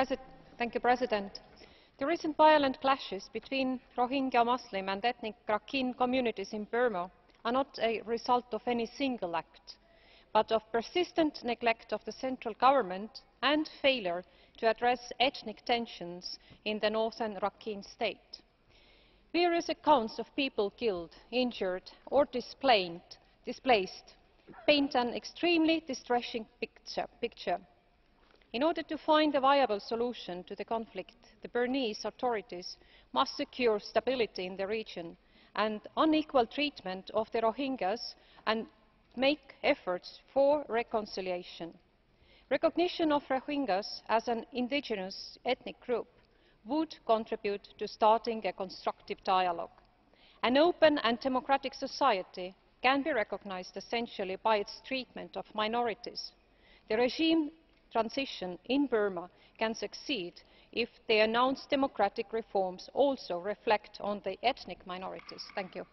mr president the recent violent clashes between rohingya muslim and ethnic rakhine communities in burma are not a result of any single act but of persistent neglect of the central government and failure to address ethnic tensions in the northern rakhine state. various accounts of people killed injured or displaced paint an extremely distressing picture. In order to find a viable solution to the conflict the burmese authorities must secure stability in the region and unequal treatment of the rohingyas and make efforts for reconciliation. recognition of rohingyas as an indigenous ethnic group would contribute to starting a constructive dialogue. an open and democratic society can be recognised essentially by its treatment of minorities. the regime transition in burma can succeed if the announced democratic reforms also reflect on the ethnic minorities. Thank you.